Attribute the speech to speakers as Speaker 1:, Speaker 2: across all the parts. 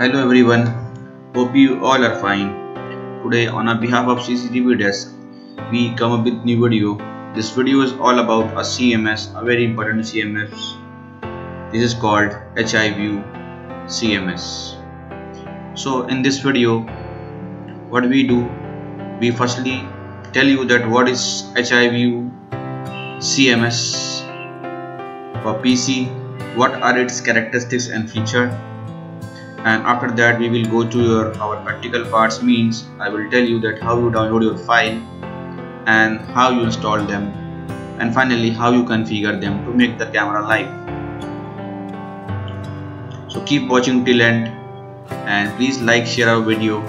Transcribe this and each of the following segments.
Speaker 1: Hello everyone, hope you all are fine. Today on our behalf of CCTV desk, we come up with new video. This video is all about a CMS, a very important CMS. This is called HIView CMS. So in this video, what we do, we firstly tell you that what is HIView CMS for PC, what are its characteristics and feature and after that we will go to your our practical parts means I will tell you that how you download your file and how you install them. And finally how you configure them to make the camera live. So keep watching till end. And please like share our video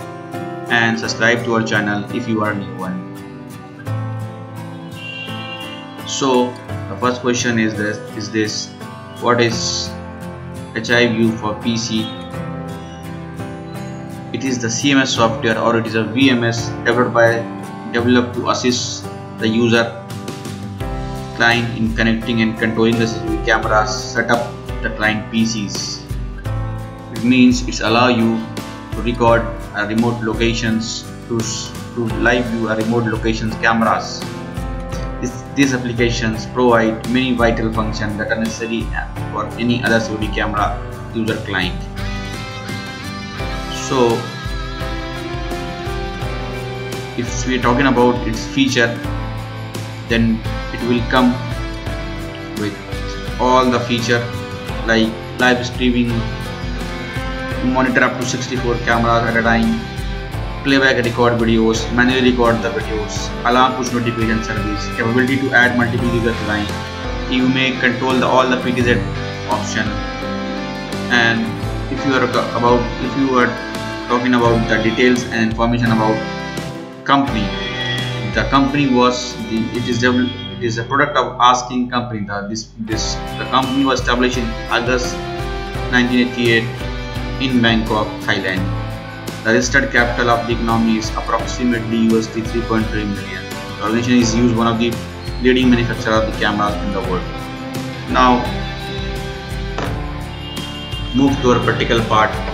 Speaker 1: and subscribe to our channel if you are new one. So the first question is this is this what is HIView for PC it is the CMS software or it is a VMS developed by developed to assist the user client in connecting and controlling the CCTV cameras set up the client PCs. It means it's allow you to record a remote locations to, to live view a remote locations cameras. This, these applications provide many vital functions that are necessary for any other security camera user client so if we are talking about its feature then it will come with all the feature like live streaming monitor up to 64 cameras at a time playback record videos manually record the videos alarm push notification service capability to add multiple user line. You may control the, all the PTZ option. And if you are about if you are talking about the details and information about company. The company was the, it is it is a product of asking company. The, this this the company was established in august 1988 in bangkok thailand. The registered capital of the economy is approximately usd 3.3 million. The organization is used one of the leading manufacturer of the cameras in the world. Now move to our practical part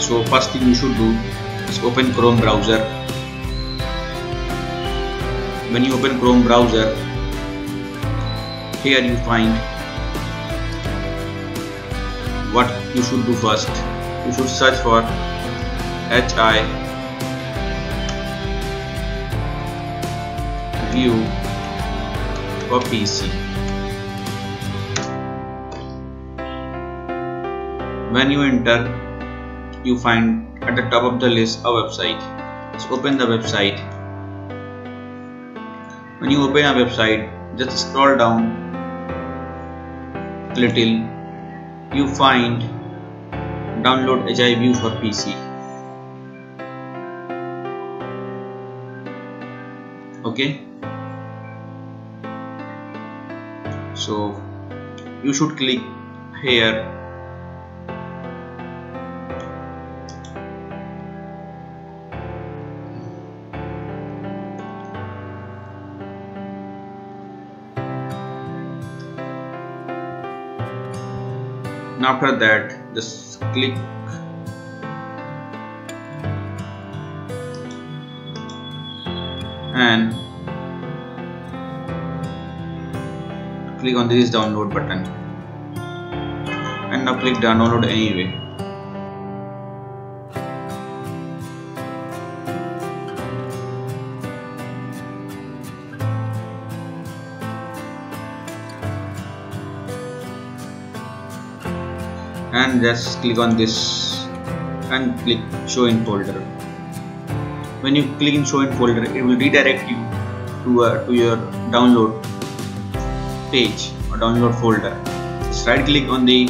Speaker 1: so first thing you should do is open chrome browser. When you open chrome browser here you find what you should do first. You should search for hi view for pc when you enter you find at the top of the list a website. Let's open the website. When you open a website just scroll down a little. You find download HIView for PC okay? So you should click here after that just click. And click on this download button. And now click download anyway and just click on this and click show in folder. When you click in show in folder it will redirect you to, uh, to your download page or download folder. Just right click on the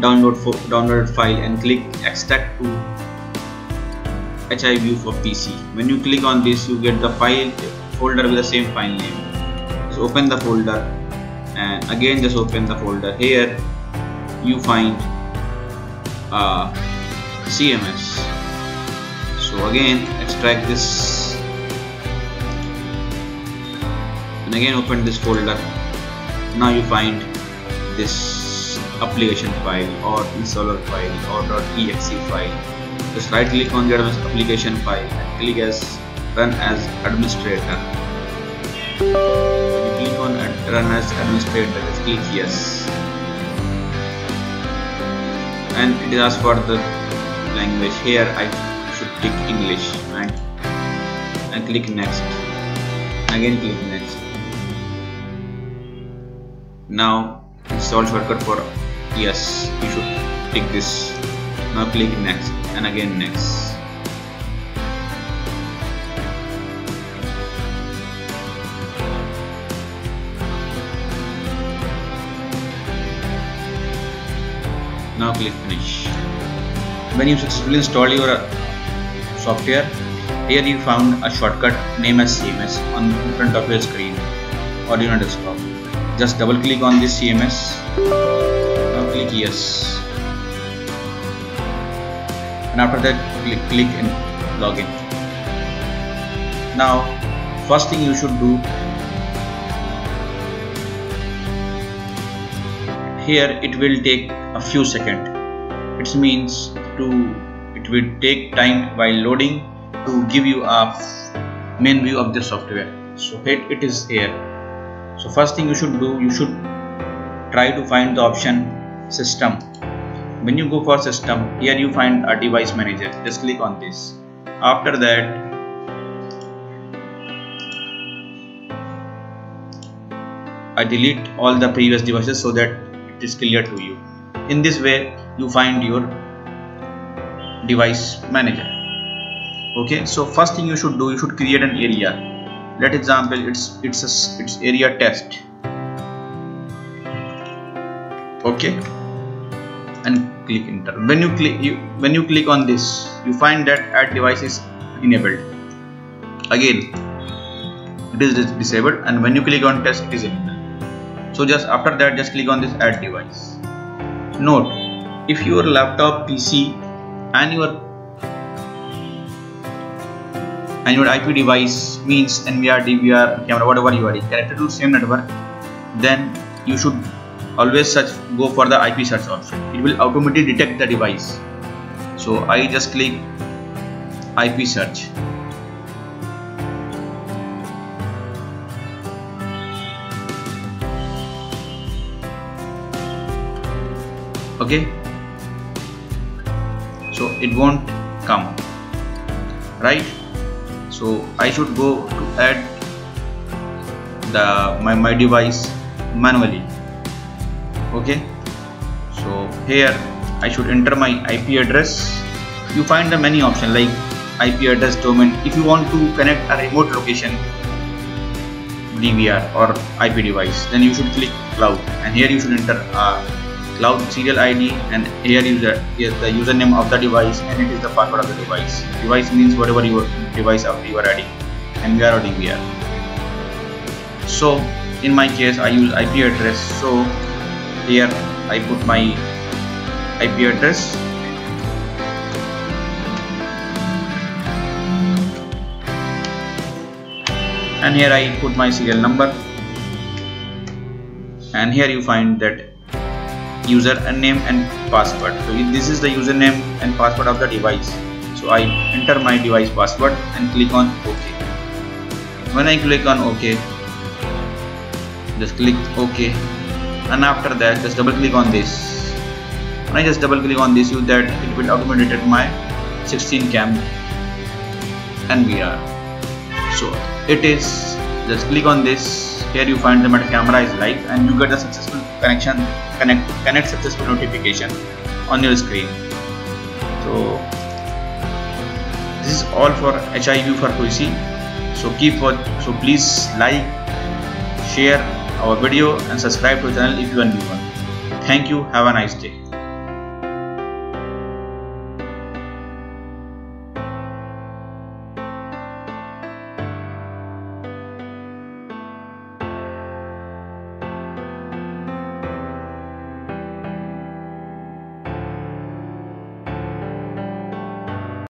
Speaker 1: download download file and click extract to HIView for PC when you click on this you get the file folder with the same file name. Just open the folder and again just open the folder here you find uh, CMS so again extract this. And again open this folder. Now you find this application file or installer file or .exe file. Just right click on the application file and click as run as administrator. When you click on run as administrator. Just click yes and it asks for the language. Here I should click English. And and click next. Again click next. Now install shortcut for yes. You should click this. Now click next. And again next now click finish. When you successfully install your uh, software here you found a shortcut name as CMS on in front of your screen or your desktop. Just double click on this CMS now click yes. And after that click, click in login. Now first thing you should do here it will take few seconds. It means to it will take time while loading to give you a main view of the software. So it, it is here. So first thing you should do you should try to find the option system. When you go for system here you find a device manager. Just click on this. After that I delete all the previous devices so that it is clear to you in this way you find your device manager. Okay so first thing you should do you should create an area. Let example it's it's a, it's area test. Okay and click enter. When you click you when you click on this you find that add device is enabled. Again it is disabled and when you click on test it is enabled. So just after that just click on this add device note if your laptop PC and your and your IP device means NVR, DVR, camera, whatever you are connected to same network, then you should always search go for the IP search option. It will automatically detect the device. So I just click IP search. Okay, so it won't come. Right? So I should go to add the my, my device manually. Okay? So here I should enter my IP address. You find the many options like IP address domain. If you want to connect a remote location DVR or IP device then you should click cloud. And here you should enter a cloud serial ID and here user is the username of the device and it is the password of the device. Device means whatever your device you are adding NVR or DVR. So in my case I use IP address so here I put my IP address and here I put my serial number and here you find that user and name and password. So this is the username and password of the device. So I enter my device password and click on OK. When I click on OK just click OK. And after that just double click on this. When I just double click on this you that it will automatically my 16 cam and NVR so it is just click on this here you find the camera is live and you get a successful connection connect connect successful notification on your screen. So this is all for HIView for PC so keep for so please like share our video and subscribe to the channel if you are new one. Thank you. Have a nice day